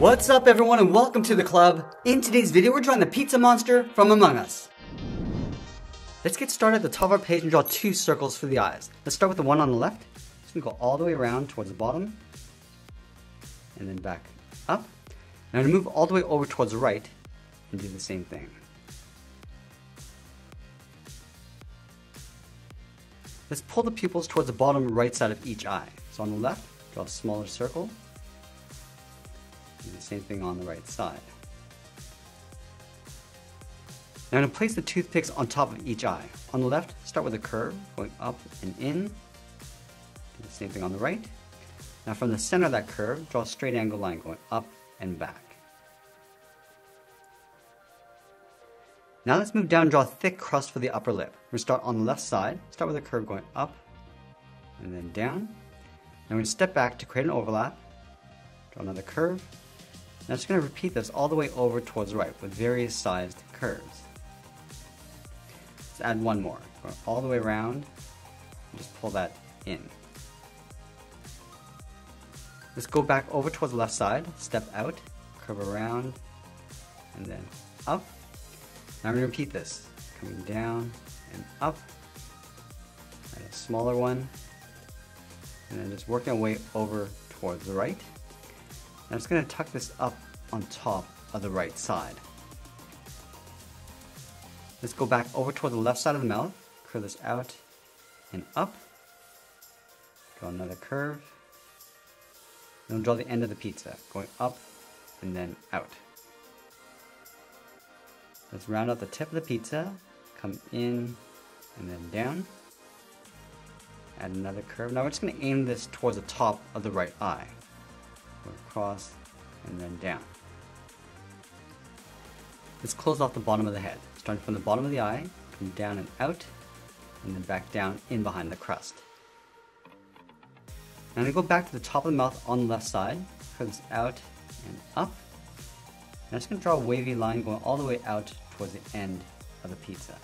What's up everyone and welcome to the club. In today's video we're drawing the pizza monster from Among Us. Let's get started at the top of our page and draw two circles for the eyes. Let's start with the one on the left. Just gonna go all the way around towards the bottom and then back up. Now gonna move all the way over towards the right and do the same thing. Let's pull the pupils towards the bottom right side of each eye. So on the left, draw a smaller circle. Same thing on the right side. Now I'm going to place the toothpicks on top of each eye. On the left, start with a curve, going up and in. Do the same thing on the right. Now from the center of that curve, draw a straight angle line going up and back. Now let's move down and draw a thick crust for the upper lip. We're going to start on the left side, start with a curve going up and then down. Now we're going to step back to create an overlap, draw another curve. Now I'm just going to repeat this all the way over towards the right with various sized curves. Let's add one more. Go all the way around and just pull that in. Let's go back over towards the left side, step out, curve around, and then up. Now I'm going to repeat this, coming down and up, and a smaller one, and then just working our way over towards the right. I'm just going to tuck this up on top of the right side. Let's go back over toward the left side of the mouth, curve this out and up, draw another curve, then draw the end of the pizza, going up and then out. Let's round out the tip of the pizza, come in and then down. Add another curve. Now we're just going to aim this towards the top of the right eye. Across and then down. Let's close off the bottom of the head. Starting from the bottom of the eye, come down and out, and then back down in behind the crust. Now I'm to go back to the top of the mouth on the left side, this out and up. I'm just going to draw a wavy line going all the way out towards the end of the pizza.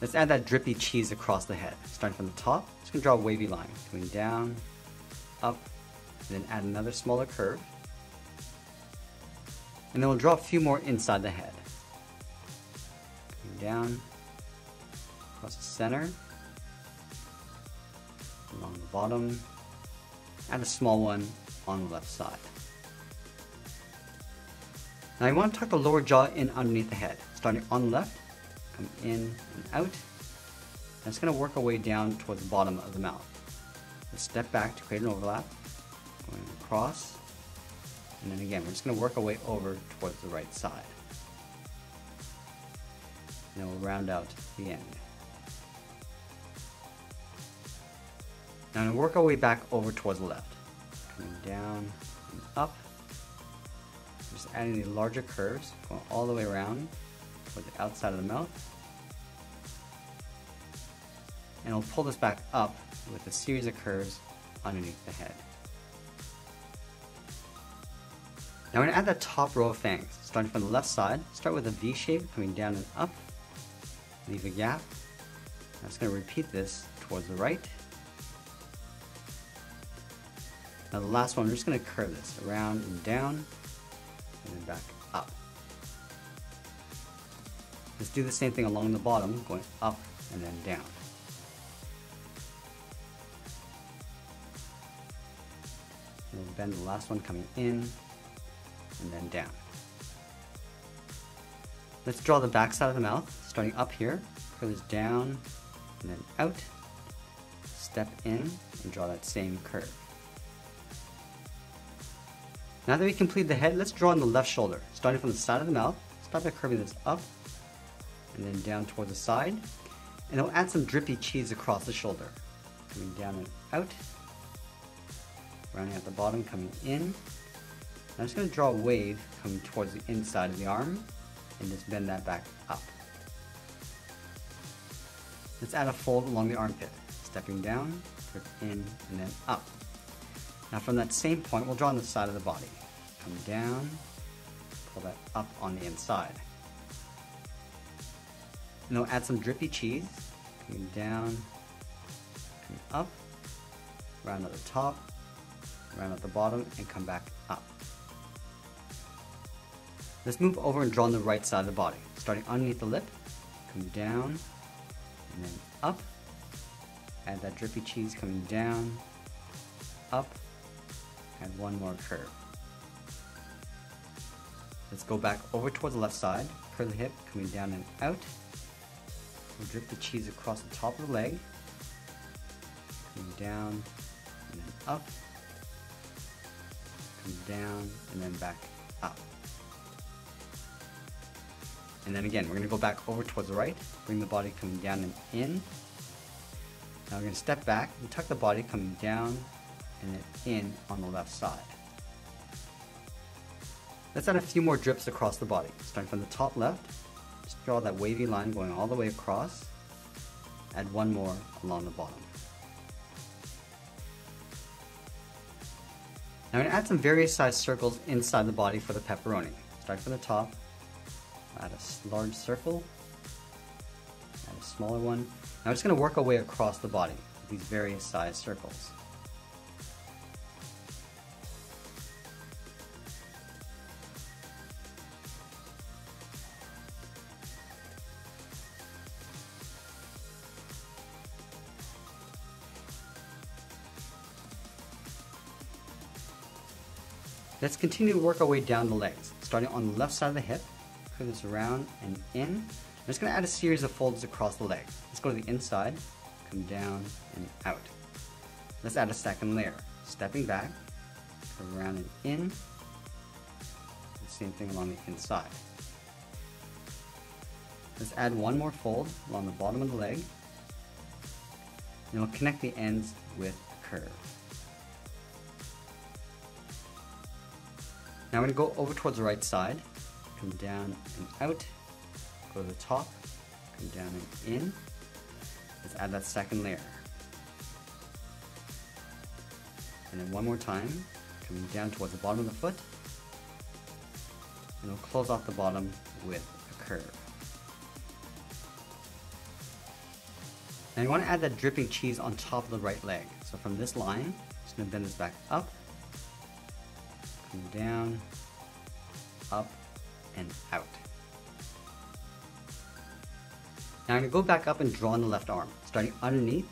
Let's add that drippy cheese across the head. Starting from the top, just going to draw a wavy line going down, up, and then add another smaller curve. And then we'll draw a few more inside the head. Going down, across the center, along the bottom, add a small one on the left side. Now you want to tuck the lower jaw in underneath the head, starting on the left, come in and out. And it's going to work our way down towards the bottom of the mouth. Step back to create an overlap, going across, and then again, we're just going to work our way over towards the right side. And then we'll round out the end. Now I'm to work our way back over towards the left. Coming down and up. Just adding the larger curves, going all the way around toward the outside of the mouth. And we'll pull this back up with a series of curves underneath the head. Now we're going to add the top row of fangs. Starting from the left side, start with a V shape, coming down and up, leave a gap. I'm just going to repeat this towards the right. Now the last one, we're just going to curve this around and down, and then back up. Let's do the same thing along the bottom, going up and then down. And we'll bend the last one coming in and then down. Let's draw the back side of the mouth, starting up here, curve this down and then out, step in and draw that same curve. Now that we complete the head, let's draw on the left shoulder, starting from the side of the mouth, start by curving this up and then down toward the side, and we'll add some drippy cheese across the shoulder, coming down and out, rounding at the bottom, coming in, I'm just going to draw a wave coming towards the inside of the arm and just bend that back up. Let's add a fold along the armpit, stepping down, in, and then up. Now from that same point, we'll draw on the side of the body. Come down, pull that up on the inside. And we'll add some drippy cheese, coming down, coming up, round at the top, round at the bottom, and come back up. Let's move over and draw on the right side of the body. Starting underneath the lip, come down, and then up. Add that drippy cheese coming down, up, and one more curve. Let's go back over towards the left side, curve the hip, coming down and out. We'll drip the cheese across the top of the leg, coming down, and then up, come down, and then back up. And then again, we're gonna go back over towards the right, bring the body coming down and in. Now we're gonna step back and tuck the body coming down and then in on the left side. Let's add a few more drips across the body. Starting from the top left, just draw that wavy line going all the way across. Add one more along the bottom. I'm to add some various sized circles inside the body for the pepperoni. Start from the top, add a large circle, add a smaller one. Now I'm just going to work our way across the body with these various sized circles. Let's continue to work our way down the legs, starting on the left side of the hip, curve this around and in. I'm just going to add a series of folds across the leg. Let's go to the inside, come down and out. Let's add a second layer, stepping back, around and in, the same thing along the inside. Let's add one more fold along the bottom of the leg, and we'll connect the ends with a curve. Now I'm to go over towards the right side, come down and out, go to the top, come down and in. Let's add that second layer. And then one more time, coming down towards the bottom of the foot, and we'll close off the bottom with a curve. Now you want to add that dripping cheese on top of the right leg. So from this line, just going to bend this back up, down, up, and out. Now I'm going to go back up and draw on the left arm, starting underneath.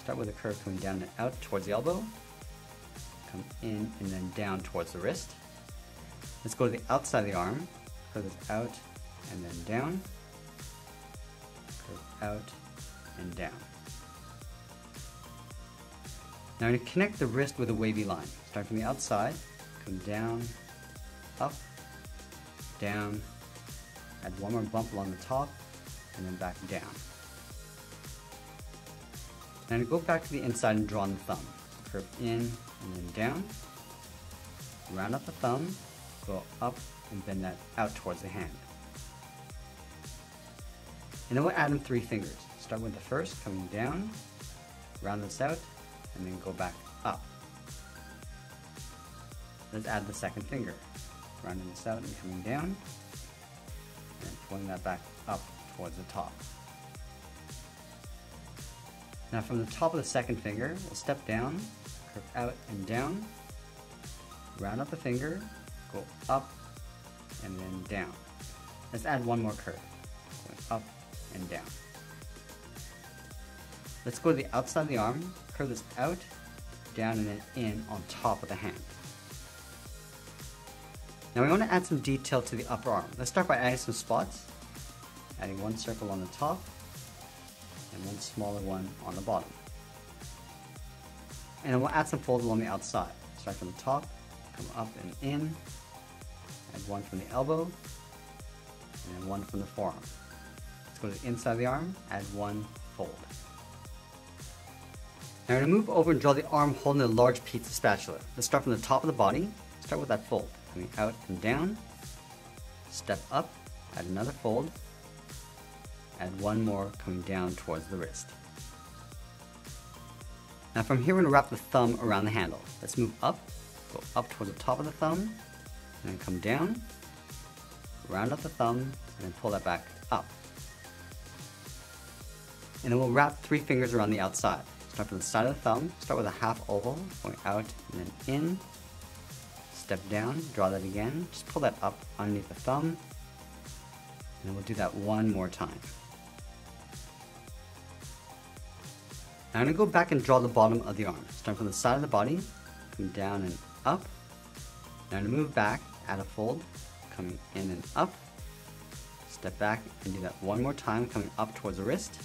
Start with a curve coming down and out towards the elbow. Come in and then down towards the wrist. Let's go to the outside of the arm. Curve this out and then down. Curve out and down. Now I'm going to connect the wrist with a wavy line. Start from the outside, down, up, down, add one more bump along the top, and then back down. Now go back to the inside and draw on the thumb. Curve in and then down, round up the thumb, go up and bend that out towards the hand. And then we'll add in three fingers. Start with the first, coming down, round this out, and then go back. Let's add the second finger. Rounding this out and coming down, and pulling that back up towards the top. Now from the top of the second finger, we'll step down, curve out and down, round up the finger, go up and then down. Let's add one more curve, going up and down. Let's go to the outside of the arm, curve this out, down and then in on top of the hand. Now we want to add some detail to the upper arm. Let's start by adding some spots. Adding one circle on the top and one smaller one on the bottom. And then we'll add some folds along the outside. Start from the top, come up and in, add one from the elbow, and then one from the forearm. Let's go to the inside of the arm, add one fold. Now we're going to move over and draw the arm holding a large pizza spatula. Let's start from the top of the body, start with that fold coming out and down, step up, add another fold, add one more coming down towards the wrist. Now from here we're going to wrap the thumb around the handle. Let's move up, go up towards the top of the thumb, and then come down, round up the thumb, and then pull that back up. And then we'll wrap three fingers around the outside. Start from the side of the thumb, start with a half oval, going out and then in. Step down, draw that again, just pull that up underneath the thumb. And we'll do that one more time. Now I'm to go back and draw the bottom of the arm. Start from the side of the body, come down and up. Now I'm gonna move back, add a fold, coming in and up. Step back and do that one more time, coming up towards the wrist.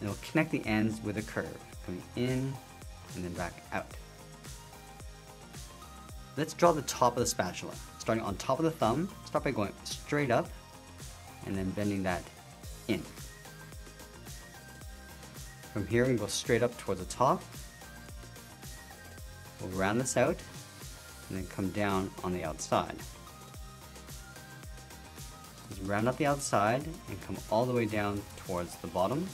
And we'll connect the ends with a curve, coming in and then back out. Let's draw the top of the spatula. Starting on top of the thumb, start by going straight up and then bending that in. From here, we go straight up towards the top. We'll round this out and then come down on the outside. Just round out the outside and come all the way down towards the bottom.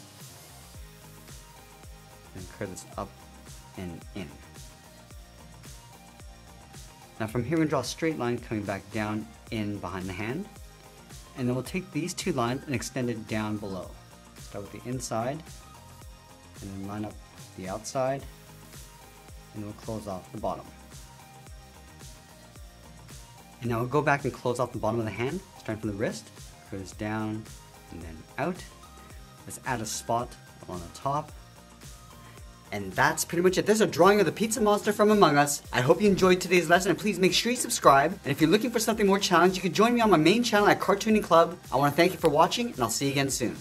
And curve this up and in. Now from here we draw a straight line coming back down in behind the hand. And then we'll take these two lines and extend it down below. Start with the inside and then line up the outside and we'll close off the bottom. And now we'll go back and close off the bottom of the hand, starting from the wrist, goes down and then out. Let's add a spot on the top. And that's pretty much it. There's a drawing of the pizza monster from Among Us. I hope you enjoyed today's lesson and please make sure you subscribe. And if you're looking for something more challenging, you can join me on my main channel at Cartooning Club. I want to thank you for watching and I'll see you again soon.